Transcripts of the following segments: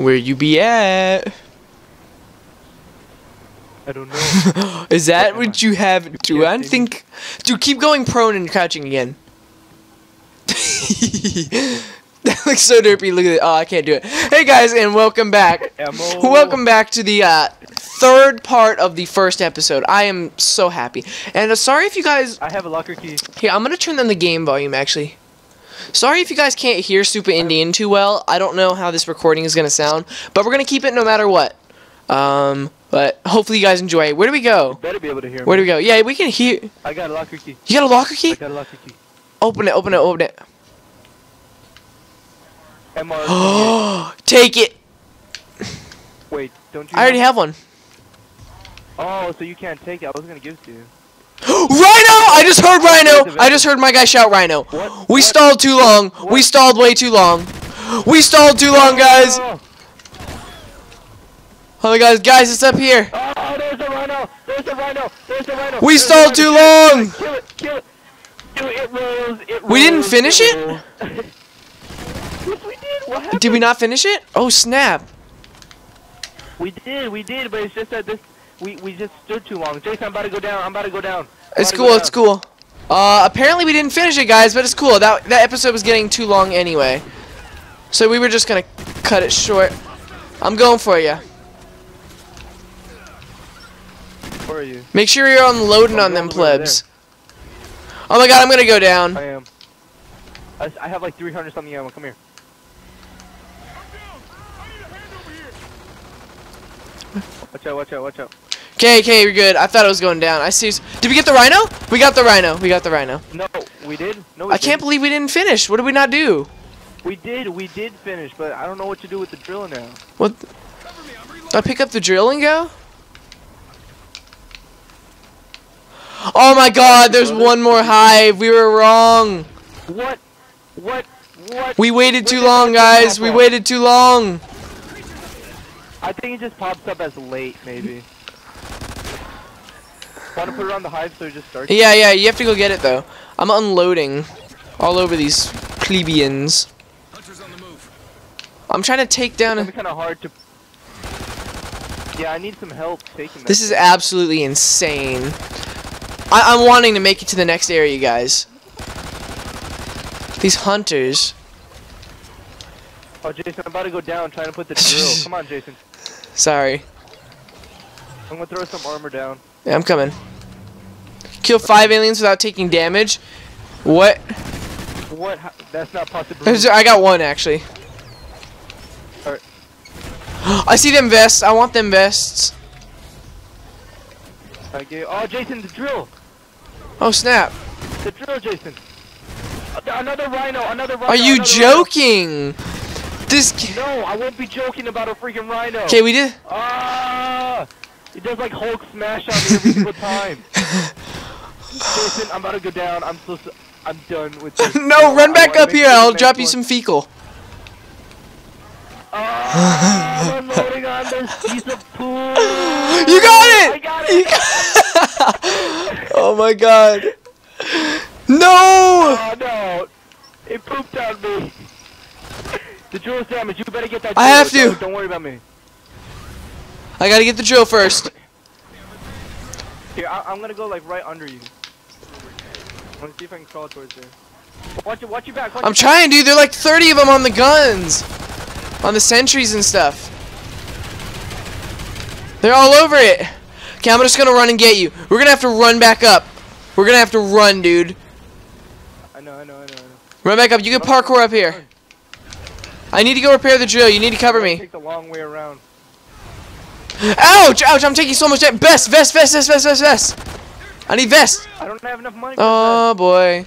Where you be at? I don't know. Is that what you have? Do I think? Dude, keep going prone and crouching again. that looks so derpy. Look at it. Oh, I can't do it. Hey guys, and welcome back. Welcome back to the uh, third part of the first episode. I am so happy, and uh, sorry if you guys. I have a locker key. Here, I'm gonna turn down the game volume actually. Sorry if you guys can't hear Super Indian too well. I don't know how this recording is gonna sound, but we're gonna keep it no matter what. Um, but hopefully you guys enjoy. Where do we go? Better be able to hear Where do we go? Yeah, we can hear. I got a locker key. You got a locker key? I got a locker key. Open it, open it, open it. MR. Take it. Wait, don't you? I already have one. Oh, so you can't take it. I was gonna give it to you. Rhino! I just heard Rhino. I just heard my guy shout Rhino. What? We What? stalled too long. We stalled way too long. We stalled too long, guys. Oh, Oh, guys, guys, it's up here. oh, there's a rhino. There's a rhino. There's a rhino. We There's stalled too long. Kill it. Kill it. Kill it. It rolls. It We didn't finish it? rolls. yes, we did. What happened? Did we not finish it? Oh, snap. We did. We did. But it's just that this. We we just stood too long. Jason, I'm about to go down. I'm about to go down. I'm It's about to go cool, it's cool. Uh, apparently we didn't finish it, guys, but it's cool. That, that episode was getting too long anyway. So we were just gonna cut it short. I'm going for you. Where are you? Make sure you're unloading I'm on them going over there. plebs. Oh my god, I'm gonna go down. I am. I have like 300 something ammo. Come here. Watch out, watch out, watch out. Okay, okay, you're good. I thought it was going down. I see. Did we get the rhino? We got the rhino. We got the rhino. No, we did? No, we I can't didn't. believe we didn't finish. What did we not do? We did, we did finish, but I don't know what to do with the drill now. What? Do I pick up the drill and go? Oh my god, there's one more hive. We were wrong. What? What? What? We waited too long, guys. We waited too long. I think it just pops up as late, maybe. Want to put it on the hive so it just starts? Yeah, yeah, you have to go get it though. I'm unloading all over these plebeians. I'm trying to take down It's a... kind of hard to. Yeah, I need some help taking. This is absolutely insane. I I'm wanting to make it to the next area, guys. These hunters. Oh, Jason, I'm about to go down trying to put the drill. Come on, Jason. Sorry. I'm gonna throw some armor down. Yeah, I'm coming. Kill five aliens without taking damage. What? What? How- That's not possible. There's- I got one actually. Alright. I see them vests. I want them vests. Okay. Oh, Jason, the drill. Oh snap! The drill, Jason. Uh, Another rhino. Another rhino. Are you joking? This. Rhino. No, I won't be joking about a freaking rhino. Okay, we did. Ah! It does like Hulk smash on me every single time. Jason, I'm about to go down. I'm so. so I'm done with this. no, run back up here. it to the I'll drop you some fecal. Ah, I'm unloading on this piece of poo. You got it! I got it. got- oh my god. No! Oh no! It pooped on me. The drill's damaged. You better get that. I have to. Don't worry about me. I gotta get the drill first. Here, I I'm gonna go like right under you. I wanna see if I can crawl towards there. Watch it. Watch your back. Watch I'm your back. trying, dude. There are like 30 of them on the guns. On the sentries and stuff. They're all over it. Okay, I'm just gonna run and get you. We're gonna have to run back up. We're gonna have to run, dude. I know. I know. I know. I know. Run back up. You can oh. parkour up here. I need to go repair the drill. You need to cover me. Take the long way around. Ouch! Ouch! I'm taking so much damage. Vest! Vest! Vest! Vest! Vest! Vest! Vest! I need vest. I don't have enough money. Oh boy.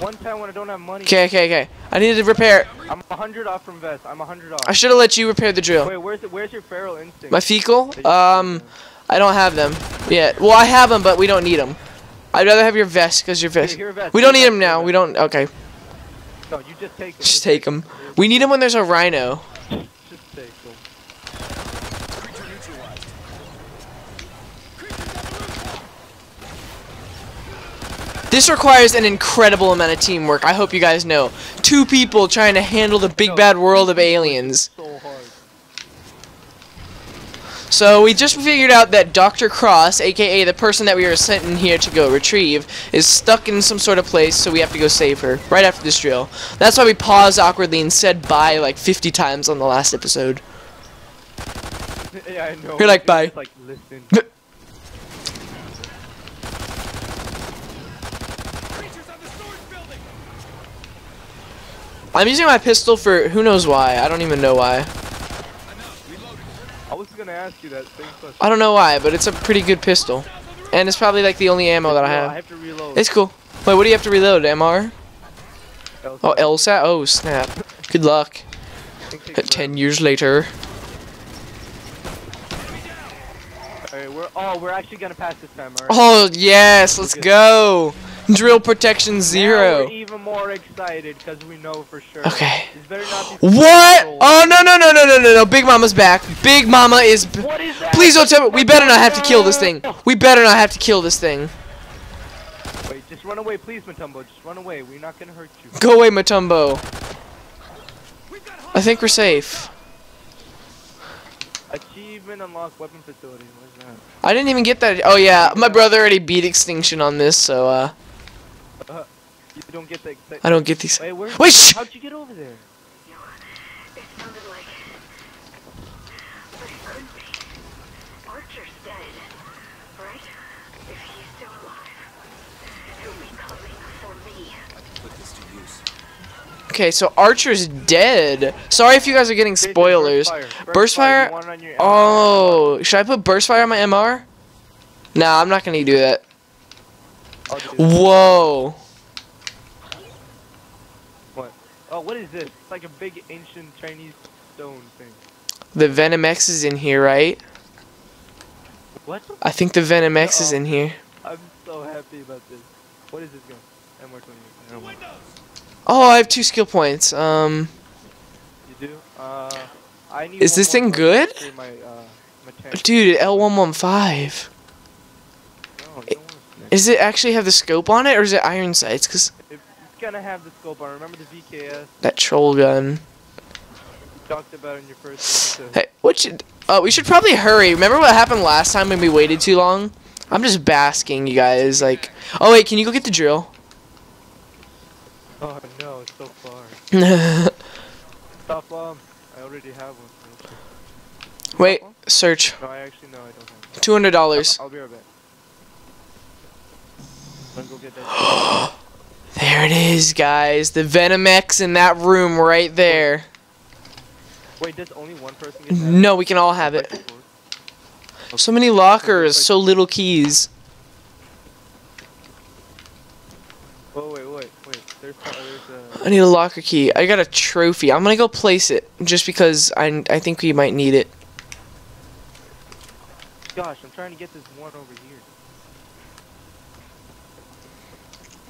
One time when I don't have money. Okay, okay, okay. I need to repair. I'm a hundred off from vest. I'm a hundred off. I should have let you repair the drill. Wait, where's it? Where's your feral instinct? My fecal? Um, I don't have them yet. Well, I have them, but we don't need them. I'd rather have your vest because your vest. Here, vest. We don't need them now. We don't. Okay, No, you just take them. just take them. We need them when there's a rhino. Just take them. This requires an incredible amount of teamwork. I hope you guys know. Two people trying to handle the big bad world of aliens. So we just figured out that Dr. Cross, aka the person that we were sent in here to go retrieve, is stuck in some sort of place, so we have to go save her right after this drill. That's why we paused awkwardly and said bye like 50 times on the last episode. yeah, I know. You're like, bye. just like, I'm using my pistol for who knows why. I don't even know why. I was gonna ask you that same question. I don't know why, but it's a pretty good pistol. And it's probably like the only ammo that I No, I have. have to reload. It's cool. Wait, what do you have to reload? MR? Else Oh, LSAT? Oh, snap. Good luck. think it takes Ten years later. Alright, we're oh, we're actually gonna pass this time, alright? Oh, yes, let's go. Drill protection Now zero. we're even more excited because we know for sure. Okay. This better not be What? Oh, no, no, no, no, no, no, no. Big Mama's back. Big Mama is... B What is that? Please don't tell me. We better not have to kill this thing. We better not have to kill this thing. Wait, just run away, please, Matumbo. Just run away. We're not gonna hurt you. Go away, Matumbo. I think we're safe. Achievement unlock weapon facility. What is that? I didn't even get that. Oh, yeah. My brother already beat Extinction on this, so, uh... You don't get the. exci- I don't get these. Wait, where? Wait! How'd you get over there? It sounded like. But it couldn't be. Archer's dead. Right? If he's still alive, he'll be coming for me. Okay, so Archer's dead. Sorry if you guys are getting spoilers. Burst fire. Burst fire? you want it on your- Oh, should I put burst fire on my MR? Nah, I'm not gonna do that. Do. Whoa. Oh, what is this? It's like a big ancient Chinese stone thing. The Venom X is in here, right? What? I think the Venom X is Uh-oh. in here. I'm so happy about this. What is this gun? MR28. I don't know. Oh, I have two skill points. Um, You do? Uh, I need Is this thing good? My, uh, my dude, L115. No, you don't wanna snap. Is it actually have the scope on it, or is it iron sights? Cause It- It's gonna have the scope on. Remember the VKS that troll gun. talked about in your first episode? Hey, what should? Oh, we should probably hurry. Remember what happened last time when we waited too long? I'm just basking, you guys. Like, oh wait, can you go get the drill? Oh no, it's so far. Stop bomb. I already have one. wait, um. search. No, I actually no, I don't have. Two hundred dollars. I'll, I'll be right back. Gonna go get that. It is, guys. The Venom X in that room right there. Wait, does only one person get that? No, we can all have it. So many lockers, so little keys. Oh wait, wait, wait. There's there's I need a locker key. I got a trophy. I'm gonna go place it just because I I think we might need it. Gosh, I'm trying to get this one over here.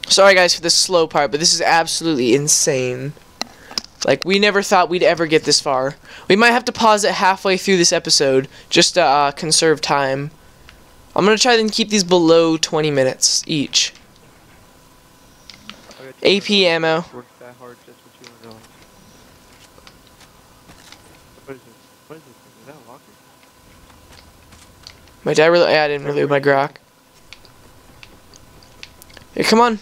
Sorry guys for the slow part, but this is absolutely insane. Like we never thought we'd ever get this far. We might have to pause it halfway through this episode just to uh, conserve time. I'm gonna try and keep these below 20 minutes each. AP ammo. Worked that hard just for two hundred dollars. What is this? What is this? Is that a locker? My dad really, yeah, I didn't reload my Grok. Hey, come on.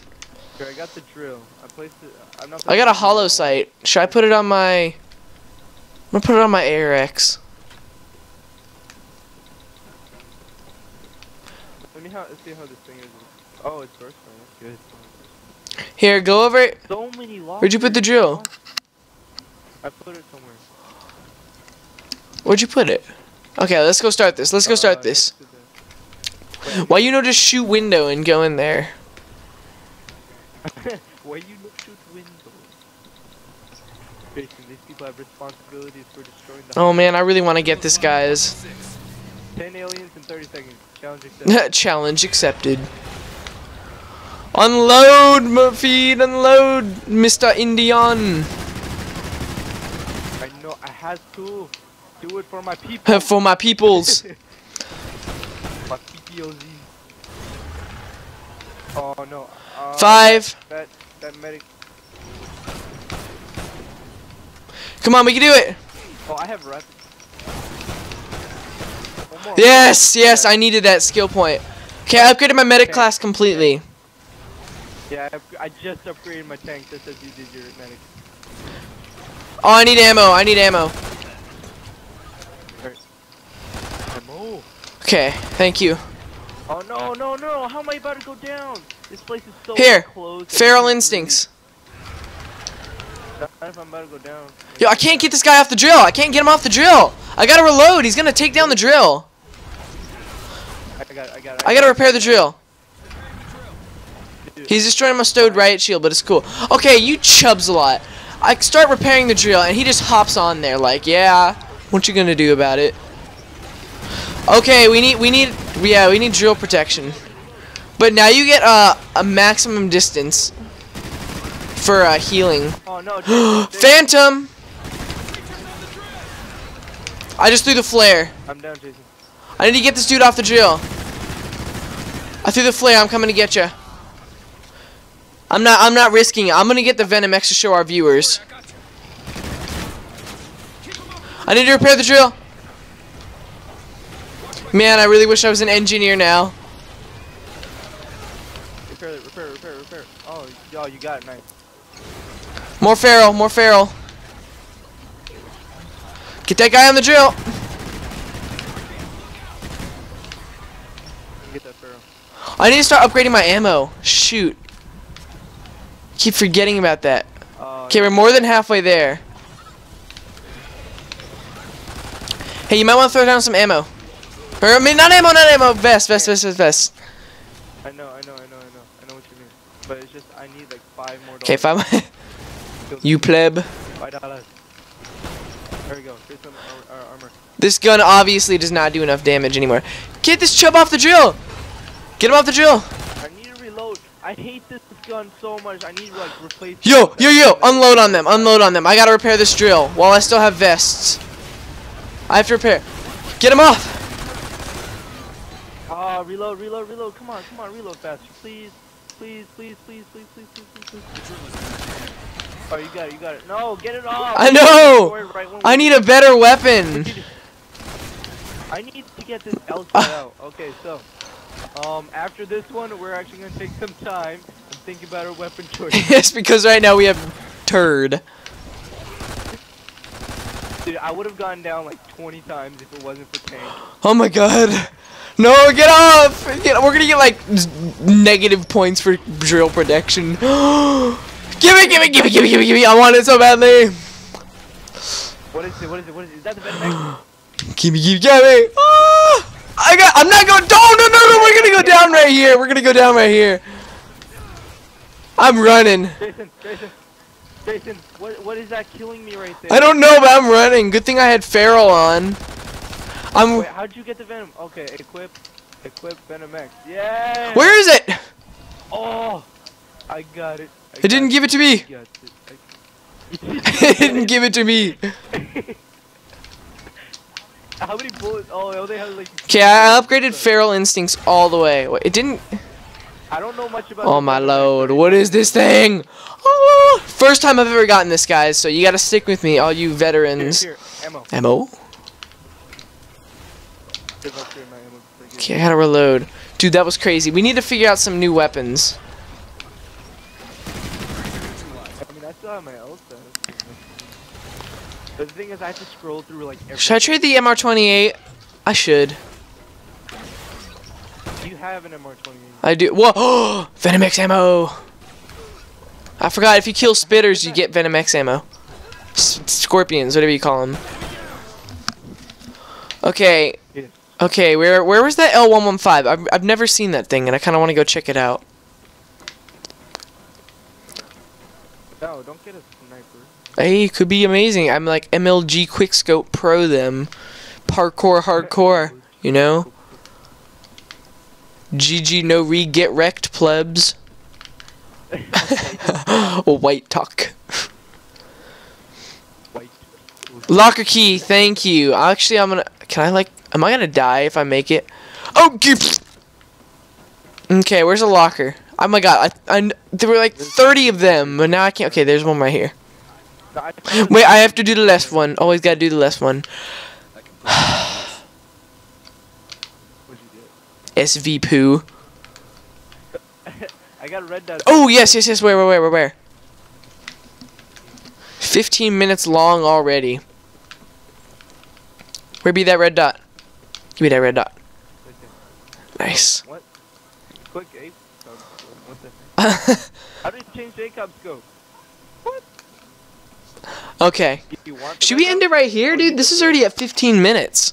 Here, I got the drill. I placed it. I'm not. I got a placing the drill, hollow sight. Should I put it on my? I'm gonna put it on my ARX. Let me how, see how this thing is. Oh, it's fire. That's good. Here, go over it. So many lockers. Where'd you put the drill? I put it somewhere. Where'd you put it? Okay, let's go start this. Let's go Uh, start this. to the- Why you know just shoot window and go in there? Why you not shoot windows? Jason, these people have responsibilities for destroying the. Oh man, I really want to get this, guys. Ten aliens in 30 seconds. Challenge accepted. Challenge accepted. Unload, Murphy, unload, Mr. Indian. I know. I had to do it for my people. For my peoples. my PPOZ. Oh no. Uh, Five. That that medic. Come on, we can do it. Oh, I have. Yes, yes, I needed that skill point. Okay, I upgraded my medic class completely. Yeah, I, I just upgraded my tank just as you did your medic. Oh, I need ammo. I need ammo. Ammo. Okay, thank you. Oh no, no, no! How am I about to go down? This place is so Here, close. I Feral instincts. if I'm about to go down. Yo, I can't get this guy off the drill. I can't get him off the drill. I gotta reload. He's gonna take down the drill. I got, I got, I gotta repair the drill. He's destroying my stowed riot shield, but it's cool. Okay, you chubs a lot. I start repairing the drill, and he just hops on there like, yeah, what you gonna do about it? Okay, we need, we need, yeah, we need drill protection. But now you get uh, a maximum distance for uh, healing. Oh no! Phantom! I just threw the flare. I'm down, Jason. I need to get this dude off the drill. I threw the flare. I'm coming to get you. I'm not. I'm not risking it. I'm gonna get the venom X to show our viewers. I need to repair the drill. Man, I really wish I was an engineer now. Repair it, repair, it, repair, it, repair. it. Oh, yo, you got it, nice. More feral. More feral. Get that guy on the drill. Get that Pharaoh. I need to start upgrading my ammo. Shoot. Keep forgetting about that. Uh, Okay, we're more than halfway there. Hey, you might want to throw down some ammo. Or, I mean, not ammo, not ammo. Vest, vest, vest, vest, vest. I know, I know, I know, I know. I know what you mean. But it's just, I need like five more Okay, five. you pleb. Five dollars. There we go. Here's some ar- ar- armor. This gun obviously does not do enough damage anymore. Get this chub off the drill. Get him off the drill. I need to reload. I hate this gun so much. I need to like replace. Yo, yo, yo. Unload on them. Unload on them. I gotta repair this drill while I still have vests. I have to repair. Get him off. Oh, reload, reload, reload. Come on, come on, reload faster. Please, please, please, please, please, please, please, please. please. Oh, you got it, you got it. No, get it off. I know. I need a better weapon. I need to get this L out. Okay, so um, after this one, we're actually gonna take some time and think about our weapon choice. yes, because right now we have turd. Dude, I would have gone down like 20 times if it wasn't for tank. Oh my god. No, get off! Get, we're gonna get like negative points for drill protection. give it, give it, give it, give it, give it, give it. I want it so badly. What is it? What is it? What is it? Is that the Venom Give me, give me, give me. Ah! I got. I'm not going. No, no, no, no. We're gonna go down right here. We're gonna go down right here. I'm running. Jason, Jason, Jason, what, what is that killing me right there? I don't know, but I'm running. Good thing I had Feral on. I'm. Wait, how'd you get the Venom? Okay, equip, equip Venom X. Yeah! Where is it? Oh! I got it. I It didn't got give it to me. It. It didn't give it to me. How many bullets? Oh, they have like. Okay, I upgraded Feral Instincts all the way. Wait, It didn't. I don't know much about. Oh my lord, what is this thing? Oh, first time I've ever gotten this, guys, so you gotta stick with me, all you veterans. here, ammo. Ammo? Here's upgrade my ammo. Okay, I gotta reload. Dude, that was crazy. We need to figure out some new weapons. I mean, I still have my L set. But the thing is, I have to scroll through like. Should I trade the MR28? I should. You have an MR28. I do. Whoa! Venom X ammo! I forgot, if you kill spitters, you get Venom X ammo. S scorpions, whatever you call them. Okay. Okay, where where was that L115? I've, I've never seen that thing, and I kind of want to go check it out. No, don't get a sniper. Hey, it could be amazing. I'm like MLG Quickscope Pro them. Parkour hardcore, you know? GG no re get wrecked plebs. White talk. White. Locker key, thank you. Actually, I'm gonna. Can I like? Am I gonna die if I make it? Oh, keep. Okay, where's the locker? Oh my god, I, I, there were like 30 of them, but now I can't. Okay, there's one right here. Wait, I have to do the last one. Always gotta do the last one. SV poo. I got red dot. Oh yes, yes, yes. Where, where, where, where, where? Fifteen minutes long already. Where be that red dot? Give me that red dot. Nice. What? Quick, Abe. What's that? How did you change Jacob's scope? okay. You want the Should we end it right here, dude? This is already at 15 minutes.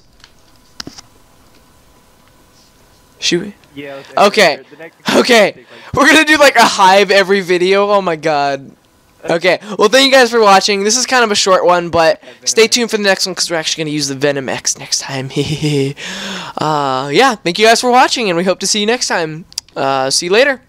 Should we? Yeah. let's end it Okay. right here. The next Okay. We're gonna do like a hive every video. Oh my god. Okay. Well, thank you guys for watching. This is kind of a short one, but stay tuned for the next one because we're actually gonna use the Venom X next time. uh, yeah. Thank you guys for watching, and we hope to see you next time. Uh, see you later.